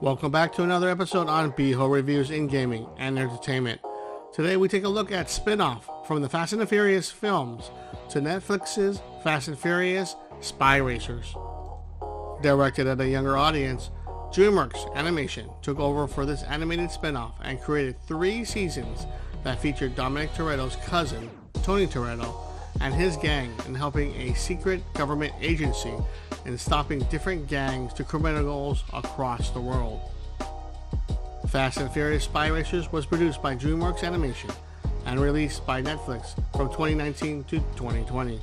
Welcome back to another episode on BHO Reviews in Gaming and Entertainment. Today we take a look at spin-off from the Fast and the Furious films to Netflix's Fast and Furious Spy Racers. Directed at a younger audience, DreamWorks Animation took over for this animated spin-off and created three seasons that featured Dominic Toretto's cousin, Tony Toretto, and his gang in helping a secret government agency in stopping different gangs to criminals across the world. Fast and Furious Spy Racers was produced by DreamWorks Animation and released by Netflix from 2019 to 2020.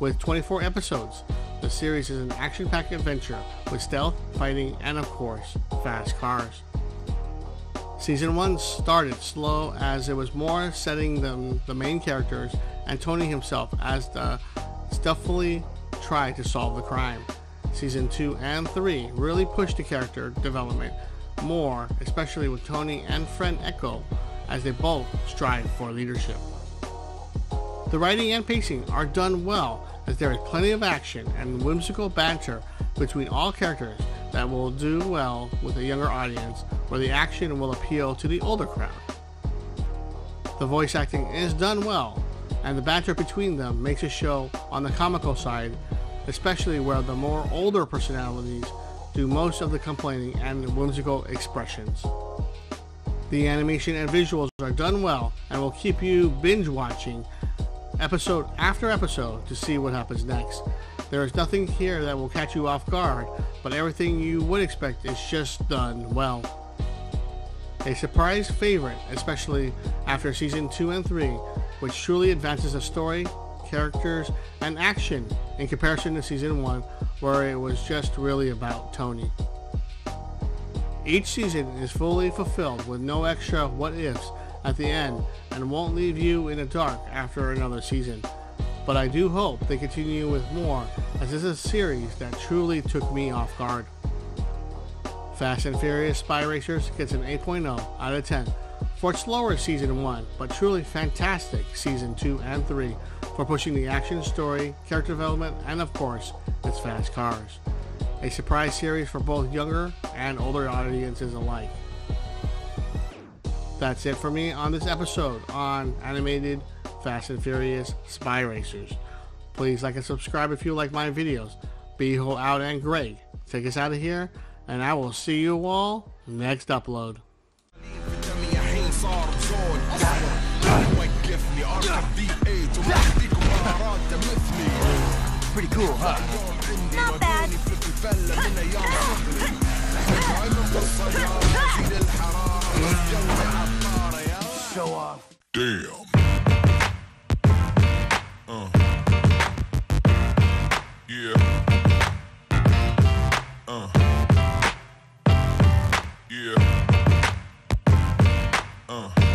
With 24 episodes, the series is an action-packed adventure with stealth, fighting, and of course, fast cars. Season 1 started slow as it was more setting them the main characters and Tony himself as the stealthily try to solve the crime. Season 2 and 3 really pushed the character development more, especially with Tony and friend Echo as they both strive for leadership. The writing and pacing are done well as there is plenty of action and whimsical banter between all characters that will do well with a younger audience where the action will appeal to the older crowd. The voice acting is done well, and the banter between them makes a show on the comical side, especially where the more older personalities do most of the complaining and whimsical expressions. The animation and visuals are done well and will keep you binge watching episode after episode to see what happens next. There is nothing here that will catch you off guard, but everything you would expect is just done well. A surprise favorite, especially after season 2 and 3, which truly advances the story, characters, and action in comparison to season 1, where it was just really about Tony. Each season is fully fulfilled with no extra what ifs at the end and won't leave you in the dark after another season. But I do hope they continue with more as this is a series that truly took me off guard. Fast and Furious Spy Racers gets an 8.0 out of 10 for its lower season 1, but truly fantastic season 2 and 3 for pushing the action story, character development, and of course, its fast cars. A surprise series for both younger and older audiences alike. That's it for me on this episode on animated Fast and Furious Spy Racers. Please like and subscribe if you like my videos. Be BHO out and Greg. Take us out of here, and I will see you all next upload. Pretty cool, huh? Not bad. Show off. Damn. Yeah. Uh.